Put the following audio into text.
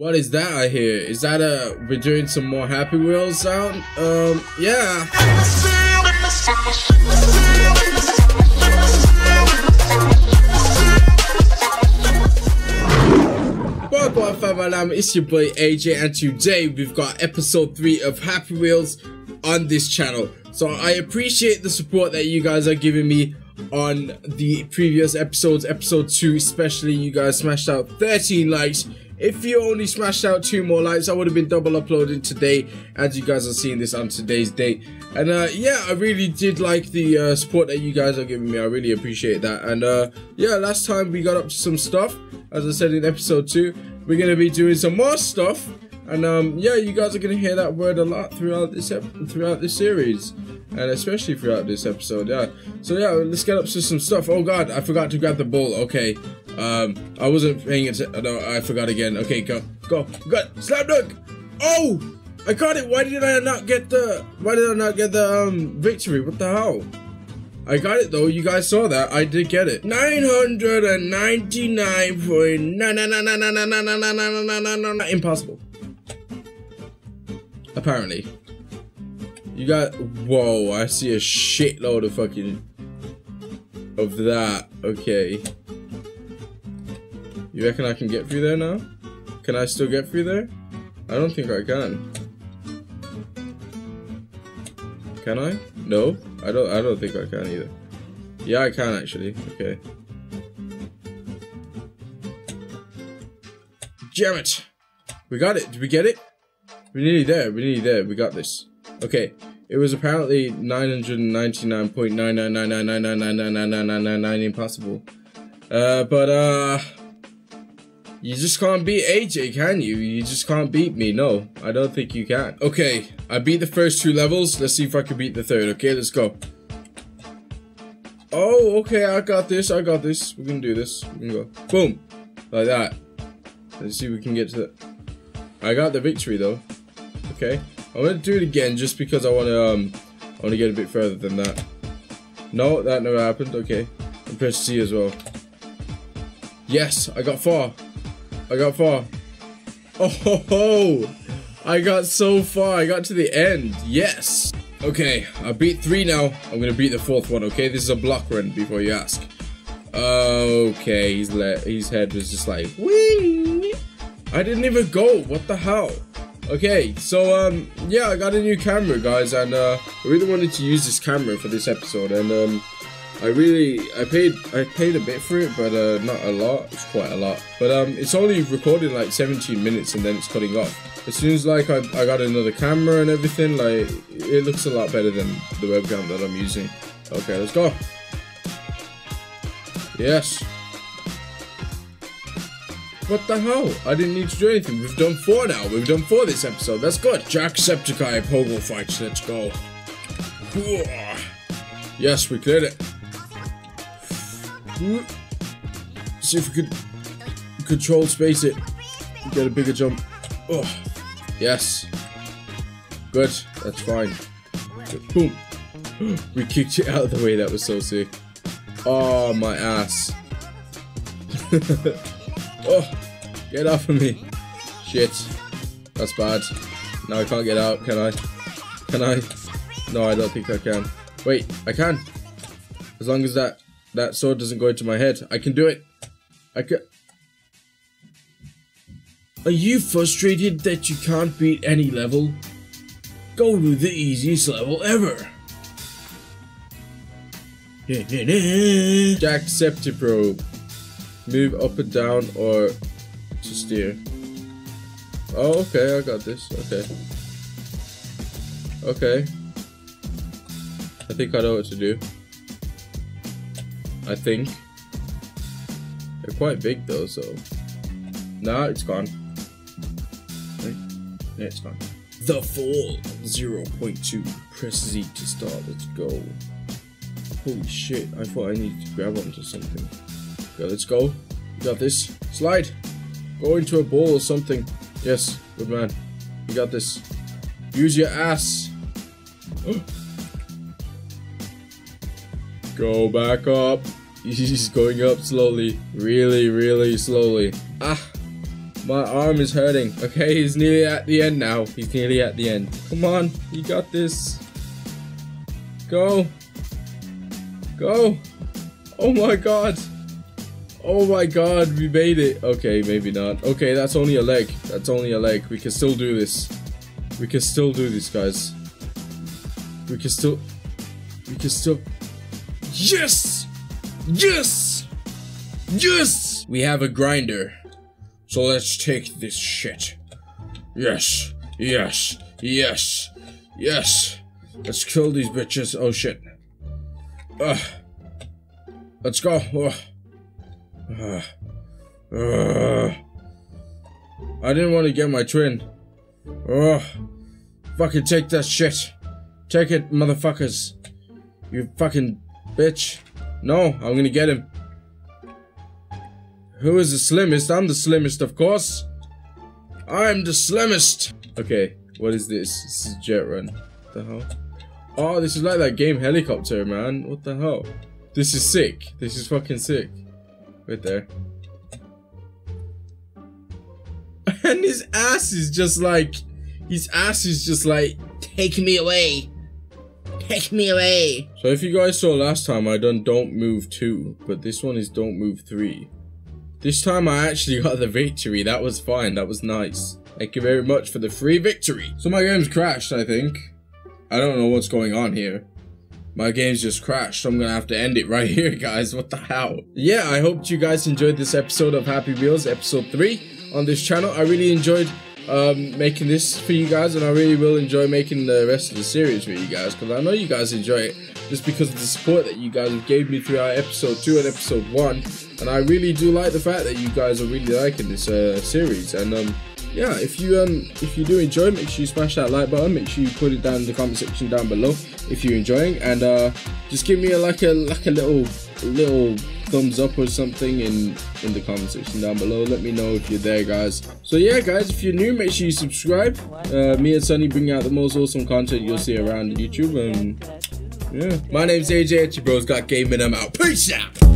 What is that I hear? Is that a we're doing some more Happy Wheels sound? Um, yeah. Fam, it's your boy AJ, and today we've got episode 3 of Happy Wheels on this channel. So I appreciate the support that you guys are giving me on the previous episodes, episode 2 especially. You guys smashed out 13 likes if you only smashed out two more likes, I would have been double uploading today, as you guys are seeing this on today's date. And uh, yeah, I really did like the uh, support that you guys are giving me. I really appreciate that. And uh, yeah, last time we got up to some stuff, as I said in episode two, we're gonna be doing some more stuff. And um, yeah, you guys are gonna hear that word a lot throughout this throughout this series and especially throughout this episode. Yeah. So yeah, let's get up to some stuff. Oh God, I forgot to grab the bull. Okay. Um, I wasn't paying attention. No, I forgot again. Okay, go, go, go. Slam dunk. Oh, I got it. Why did I not get the? Why did I not get the um victory? What the hell? I got it though. You guys saw that. I did get it. Nine hundred and ninety-nine point nine nine nine nine nine nine nine nine nine nine nine nine. Impossible. Apparently. You got, whoa, I see a shitload of fucking, of that. Okay. You reckon I can get through there now? Can I still get through there? I don't think I can. Can I? No, I don't. I don't think I can either. Yeah, I can actually. Okay. Damn it! We got it. Did we get it? We're nearly there. We're nearly there. We got this. Okay. It was apparently 999.9999999999999 impossible. Uh, but, uh... You just can't beat AJ, can you? You just can't beat me. No, I don't think you can. Okay, I beat the first two levels. Let's see if I can beat the third. Okay, let's go. Oh, okay, I got this. I got this. We can do this. We can go. Boom. Like that. Let's see if we can get to the... I got the victory, though. Okay. I'm gonna do it again just because I wanna um I wanna get a bit further than that. No, that never happened. Okay. And press C as well. Yes, I got far. I got far. Oh ho ho! I got so far. I got to the end. Yes. Okay, I beat three now. I'm gonna beat the fourth one. Okay, this is a block run. Before you ask. Okay, his head was just like wing. I didn't even go. What the hell? Okay, so um, yeah, I got a new camera, guys, and uh, I really wanted to use this camera for this episode, and um, I really, I paid, I paid a bit for it, but uh, not a lot. It's quite a lot, but um, it's only recording like 17 minutes, and then it's cutting off. As soon as like I, I got another camera and everything, like it looks a lot better than the webcam that I'm using. Okay, let's go. Yes. What the hell? I didn't need to do anything. We've done four now. We've done four this episode. That's good. Jacksepticeye Pogo fights. Let's go. Yes, we cleared it. See if we could control space it. Get a bigger jump. Oh, yes. Good. That's fine. Boom. We kicked it out of the way. That was so sick. Oh, my ass. oh. Get off of me. Shit. That's bad. Now I can't get out, can I? Can I? No, I don't think I can. Wait, I can. As long as that, that sword doesn't go into my head. I can do it. I can... Are you frustrated that you can't beat any level? Go to the easiest level ever. Jack Jacksepticeye. Move up and down or to steer. Oh, okay, I got this. Okay. Okay. I think I know what to do. I think. They're quite big though, so. Nah, it's gone. Wait. Yeah, it's gone. The Fall 0.2. Press Z to start. Let's go. Holy shit, I thought I needed to grab onto something. Okay, let's go. You got this. Slide! Go into a ball or something. Yes, good man. You got this. Use your ass. Go back up. He's going up slowly. Really, really slowly. Ah. My arm is hurting. Okay, he's nearly at the end now. He's nearly at the end. Come on, you got this. Go. Go. Oh my god. Oh my god, we made it. Okay, maybe not. Okay, that's only a leg. That's only a leg. We can still do this. We can still do this, guys. We can still... We can still... Yes! Yes! Yes! We have a grinder. So let's take this shit. Yes. Yes. Yes. Yes. Let's kill these bitches. Oh shit. Ugh. Let's go. Ugh. Ugh. I didn't want to get my twin. Ugh. Fucking take that shit. Take it, motherfuckers. You fucking bitch. No, I'm gonna get him. Who is the slimmest? I'm the slimmest, of course. I'm the slimmest. Okay, what is this? This is jet run. What the hell? Oh, this is like that game helicopter, man. What the hell? This is sick. This is fucking sick. Right there. And his ass is just like, his ass is just like, take me away. Take me away. So if you guys saw last time, I done Don't Move 2, but this one is Don't Move 3. This time I actually got the victory. That was fine. That was nice. Thank you very much for the free victory. So my game's crashed, I think. I don't know what's going on here. My game's just crashed, so I'm gonna have to end it right here, guys. What the hell? Yeah, I hope you guys enjoyed this episode of Happy Wheels, episode 3 on this channel. I really enjoyed um, making this for you guys, and I really will enjoy making the rest of the series for you guys, because I know you guys enjoy it just because of the support that you guys gave me throughout episode 2 and episode 1. And I really do like the fact that you guys are really liking this uh, series, and um, yeah, if you um if you do enjoy, make sure you smash that like button. Make sure you put it down in the comment section down below if you're enjoying, and uh, just give me a like a like a little little thumbs up or something in in the comment section down below. Let me know if you're there, guys. So yeah, guys, if you're new, make sure you subscribe. Uh, me and Sunny bring out the most awesome content you'll see around YouTube, and yeah, my name's AJ. Bros got game, and I'm out. Peace out.